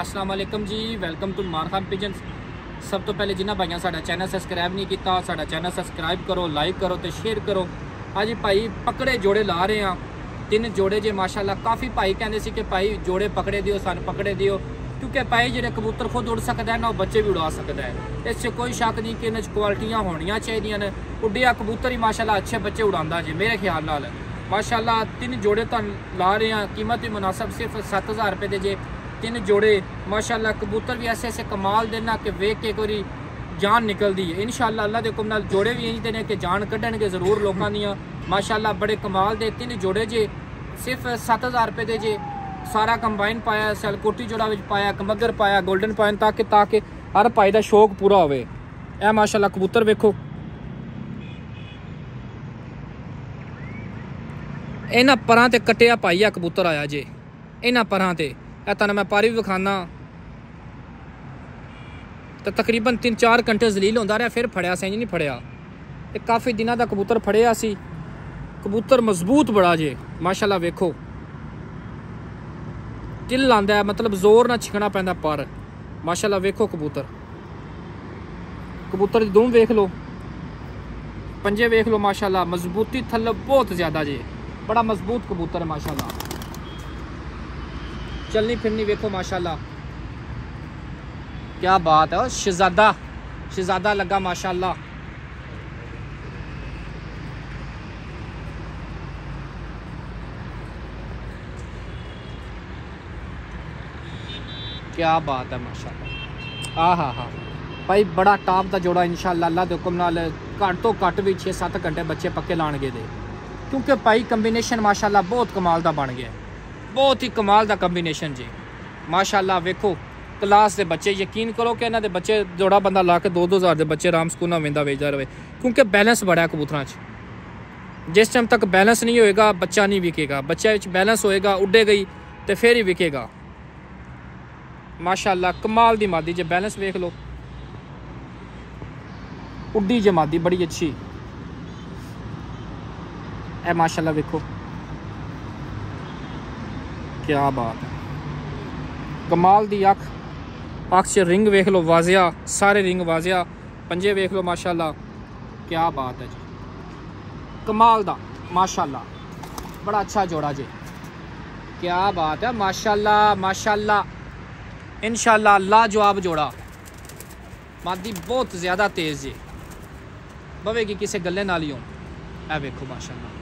السلام علیکم جی welcome to مار خان پیجنس سب تو پہلے جنہیں بھائیوں سا چینل سبسکرائب نہیں سا چینل سبسکرائب کرو لائک کرو تو شیئر کرو آج بھائی پکڑے جوڑے لا رہے ہیں تین جوڑے جے ماشاء اللہ کافی بھائی کہیں کہ بھائی جوڑے پکڑے دوں سن پکڑے دوں کیونکہ بھائی جی کبوتر خود اڑ سا اور وہ بچے بھی اڑا سا ہے اس سے کوئی شک نہیں کہ ان کوالٹیاں ہونیاں چاہیے نڈیا کبوتر ہی ماشاء اللہ اچھے بچے اڑا جی میرے خیال وال ماشاء اللہ تین جوڑے تو لا رہے ہیں کیمت بھی مناسب صرف سات ہزار روپئے کے جے ਤਿੰਨ ਜੋੜੇ ਮਾਸ਼ਾਅੱਲਾ ਕਬੂਤਰ ਵੀ ਐਸੇ ਐਸੇ ਕਮਾਲ ਦੇ ਨਾ ਕਿ ਵੇਖ ਕੇ ਕੋਈ ਜਾਨ ਨਿਕਲਦੀ ਹੈ ਇਨਸ਼ਾਅੱਲਾ ਅੱਲਾ ਦੇ ਹੁਕਮ ਨਾਲ ਜੋੜੇ ਵੀ ਇੰਜ ਦੇ ਨੇ ਕਿ ਜਾਨ ਕੱਢਣਗੇ ਜ਼ਰੂਰ ਲੋਕਾਂ ਦੀਆਂ ਮਾਸ਼ਾਅੱਲਾ ਬੜੇ ਕਮਾਲ ਦੇ ਤਿੰਨ ਜੋੜੇ ਜੇ ਸਿਰਫ 7000 ਰੁਪਏ ਦੇ ਜੇ ਸਾਰਾ ਕੰਬਾਈਨ ਪਾਇਆ ਸੈਲ ਕੋਟੀ ਜੋੜਾ ਵਿੱਚ ਪਾਇਆ ਕਮਗਰ ਪਾਇਆ 골ਡਨ ਪੁਆਇੰਟ ਤਾਂ ਕਿ ਤਾਂ ਕਿ ਹਰ ਭਾਈ ਦਾ ਸ਼ੌਕ ਪੂਰਾ ਹੋਵੇ ਇਹ ਮਾਸ਼ਾਅੱਲਾ ਕਬੂਤਰ ਵੇਖੋ ਇਹਨਾਂ ਪਰਾਂ ਤੇ ਕਟਿਆ ਪਾਈਆ ਕਬੂਤਰ ਆਇਆ ਜੇ ਇਹਨਾਂ ਪਰਾਂ ਤੇ ਇਹ ਤੁਹਾਨੂੰ ਮੈਂ ਪਾਰੀ ਵੀ ਵਿਖਾਣਾ ਤਾਂ ਤਕਰੀਬਨ 3-4 ਘੰਟੇ ਜ਼ਲੀਲ ਹੁੰਦਾ ਰਿਹਾ ਫਿਰ ਫੜਿਆ ਸੈਂਜ ਨਹੀਂ ਫੜਿਆ ਇਹ ਕਾਫੀ ਦਿਨਾਂ ਦਾ ਕਬੂਤਰ ਫੜਿਆ ਸੀ ਕਬੂਤਰ ਮਜ਼ਬੂਤ ਬੜਾ ਜੇ ਮਾਸ਼ਾਅੱਲਾ ਵੇਖੋ ਕਿੱਲ ਲਾਂਦਾ ਮਤਲਬ ਜ਼ੋਰ ਨਾਲ ਛਿਕਣਾ ਪੈਂਦਾ ਪਰ ਮਾਸ਼ਾਅੱਲਾ ਵੇਖੋ ਕਬੂਤਰ ਕਬੂਤਰ ਦੀ ਦੂਮ ਵੇਖ ਲਓ ਪੰਜੇ ਵੇਖ ਲਓ ਮਾਸ਼ਾਅੱਲਾ ਮਜ਼ਬੂਤੀ ਥੱਲੇ ਬਹੁਤ ਜ਼ਿਆਦਾ ਜੇ ਬੜਾ ਮਜ਼ਬੂਤ ਕਬੂਤਰ ਹੈ ਮਾਸ਼ਾਅੱਲਾ چلنی پھرنی ویکو ماشاءاللہ کیا بات ہے شہزادہ شہزادہ لگا ماشاءاللہ کیا بات ہے ماشاءاللہ ماشاء اللہ آئی بڑا ٹاپ کا جوڑا ان شاء اللہ اللہ کے حکم نال گت گھنٹے بچے پکے لان گئے تھے کیونکہ بھائی کمبینیشن ماشاء اللہ بہت کمال کا بن گیا بہت ہی کمال کا کمبینےشن جی ماشاء اللہ ویکو کلاس کے بچے یقین کرو کہ انہیں بچے جوڑا بندہ لا کے دو دو ہزار بچے آرام سکول نہ رہے کیونکہ بینس بڑا کبوتر چس ٹائم تک بیننس نہیں ہوئے گا بچہ نہیں وکے گا بچے بینس ہوئے گا اڈے گئی تو پھر ہی وکے گا ماشاء اللہ کمالی ما دی جیلنس ویک لو اڈی جی ما دی بڑی اچھی ماشاء اللہ ویکو کیا بات ہے کمال دی اکھ پک سے رنگ ویکھ لو واضح سارے رنگ واضح پنجے ویکھ لو ماشاءاللہ کیا بات ہے جی کمال دا ماشاءاللہ بڑا اچھا جوڑا جی کیا بات ہے ماشاءاللہ ماشاءاللہ انشاءاللہ اللہ ان لاجواب جوڑا مادی بہت زیادہ تیز جی بوے گی کسے گلے نہ ہی ویکھو ماشاءاللہ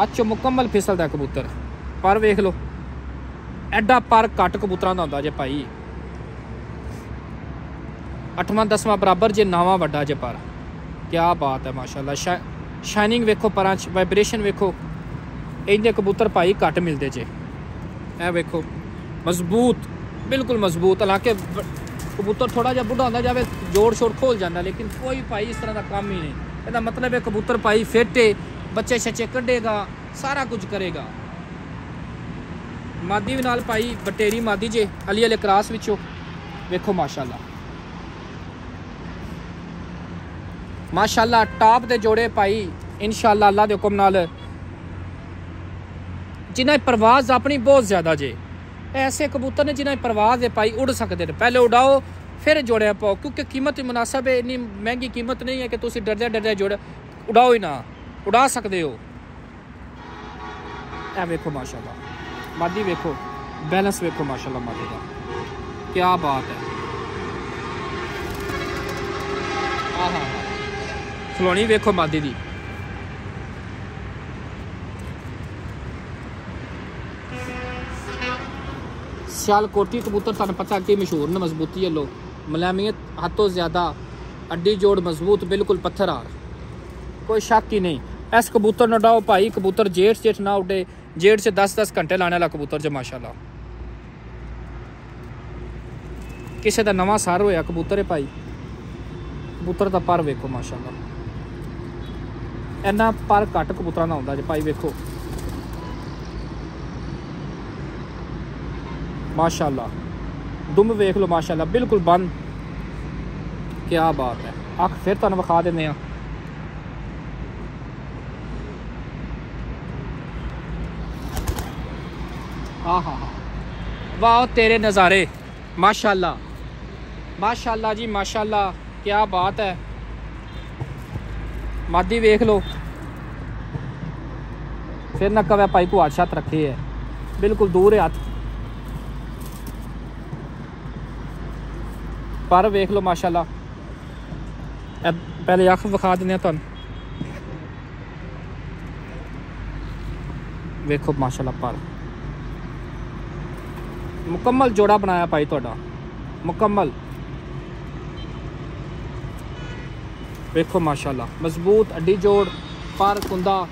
ਆ ਮੁਕੰਮਲ ਫਿਸਲਦਾ ਕਬੂਤਰ ਪਰ ਵੇਖ ਲਓ ਐਡਾ ਪਰ ਕੱਟ ਕਬੂਤਰਾਂ ਦਾ ਹੁੰਦਾ ਜੇ ਭਾਈ 8ਵਾਂ 10ਵਾਂ ਬਰਾਬਰ ਜੇ 9ਵਾਂ ਵੱਡਾ ਜੇ ਪਰ ਕੀ ਬਾਤ ਹੈ ਮਾਸ਼ਾਅੱਲਾ ਸ਼ਾਈਨਿੰਗ ਵੇਖੋ ਪਰਾਂ ਚ ਵਾਈਬ੍ਰੇਸ਼ਨ ਵੇਖੋ ਇੰਨੇ ਕਬੂਤਰ ਭਾਈ ਕੱਟ ਮਿਲਦੇ ਜੇ ਐ ਵੇਖੋ ਮਜ਼ਬੂਤ ਬਿਲਕੁਲ ਮਜ਼ਬੂਤ ਹਾਲਾਂਕਿ ਕਬੂਤਰ ਥੋੜਾ ਜਿਹਾ ਬੁੱਢਾ ਹੁੰਦਾ ਜਾਵੇ ਜੋੜ ਛੋੜ ਖੋਲ ਜਾਂਦਾ ਲੇਕਿਨ ਕੋਈ ਭਾਈ ਇਸ ਤਰ੍ਹਾਂ ਦਾ ਕੰਮ ਹੀ ਨਹੀਂ ਇਹਦਾ ਮਤਲਬ ਹੈ ਕਬੂਤਰ ਭਾਈ ਫਿੱਟੇ ਬੱਚੇ ਛੱਚੇ ਕੱਢੇਗਾ ਸਾਰਾ ਕੁਝ ਕਰੇਗਾ ਮਾਦੀ ਵੀ ਨਾਲ ਪਾਈ ਬਟੇਰੀ ਮਾਦੀ ਜੇ ਅਲੀ ਅਲੇ ਕਰਾਸ ਵਿੱਚੋਂ ਵੇਖੋ ਮਾਸ਼ਾਅੱਲਾ ਮਾਸ਼ਾਅੱਲਾ ਟਾਪ ਦੇ ਜੋੜੇ ਪਾਈ ਇਨਸ਼ਾਅੱਲਾ ਅੱਲਾ ਦੇ ਹੁਕਮ ਨਾਲ ਜਿਨ੍ਹਾਂ ਦੀ ਪਰਵਾਜ਼ ਆਪਣੀ ਬਹੁਤ ਜ਼ਿਆਦਾ ਜੇ ਐਸੇ ਕਬੂਤਰ ਨੇ ਜਿਨ੍ਹਾਂ ਦੀ ਪਰਵਾਜ਼ ਦੇ ਪਾਈ ਉੱਡ ਸਕਦੇ ਨੇ ਪਹਿਲੇ ਉਡਾਓ ਫਿਰ ਜੋੜਿਆ ਪਾਓ ਕਿਉਂਕਿ ਕੀਮਤ ਮੁਨਾਸਬ ਹੈ ਇੰਨੀ ਮਹਿੰਗੀ ਕੀਮਤ ਨਹੀਂ ਹੈ ਕਿ ਤੁਸੀਂ ਡਰਦੇ ਡਰਦੇ ਜੋੜ ਉਡਾਓ ਹੀ ਨਾ اڑا سکتے ہواشا مادھی دیکھو بینس دیکھو ماشاء اللہ کیا بات ہے فلونی ویکو مادھی شل کوٹی کبوتر تعین پتا کہ مشہور مضبوطی لوگ ملمیت ہاتھوں جا اڈی جوڑ مضبوط بالکل پتھر کوئی شاک ہی نہیں اس کبوتر نہ ڈاؤ پائی کبوتر جیٹ جیٹ نہ اڈے دس دس گھنٹے لانے والا کبوتر جا ماشاء اللہ کسی کا نواں سر ہوا کبوتر ہے کبوتر کا پر دیکھو ماشاء اللہ ار کٹ کبوتر نہ ماشاء اللہ دم دیکھ لو ماشاء اللہ بالکل بند کیا بات ہے پھر آپ تکھا دے ہاں، ہاں، ہاں۔ واہ تیرے نظارے ماشاءاللہ ماشاءاللہ جی ماشاءاللہ کیا بات ہے مادی ویکھ لو پھر نہ کب پائی کو آج شات رکھے ہے بالکل دور ہے ہاتھ پر ویکھ لو ماشاءاللہ پہلے اکھ وکھا دینے تن ویکھو ماشاءاللہ پر ਮੁਕੰਮਲ ਜੋੜਾ ਬਣਾਇਆ ਭਾਈ ਤੁਹਾਡਾ ਮੁਕੰਮਲ ਵੇਖੋ ਮਾਸ਼ਾਅੱਲਾ ਮਜ਼ਬੂਤ ਅੱਡੀ ਜੋੜ ਪਰ ਕੁੰਦਾ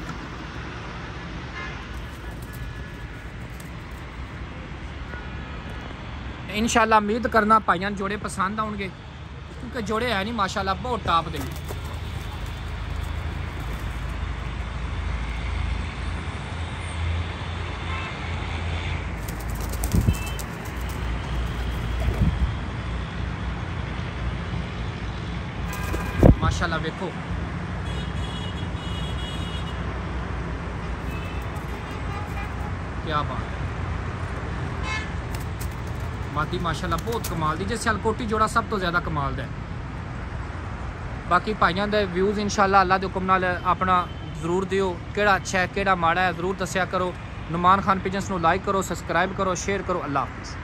ਇਨਸ਼ਾਅੱਲਾ ਉਮੀਦ ਕਰਨਾ ਭਾਈਆਂ ਜੋੜੇ ਪਸੰਦ ਆਉਣਗੇ ਕਿਉਂਕਿ ਜੋੜੇ ਹੈ ਨਹੀਂ ਮਾਸ਼ਾਅੱਲਾ ਬਹੁਤ ਟਾਪ ਦੇ ماشاءاللہ ماشاءاللہ ویکھو کیا بات مادی بہت کمال دی جس جوڑا سب تو زیادہ کمال داقی بھائی ویوز ان شاء اللہ اللہ کے حکم نال اپنا ضرور دے کہڑا اچھا ہے کہڑا ماڑا ہے ضرور دسیا کرو نمان خان پیجنس لائک کرو سبسکرائب کرو شیئر کرو اللہ حافظ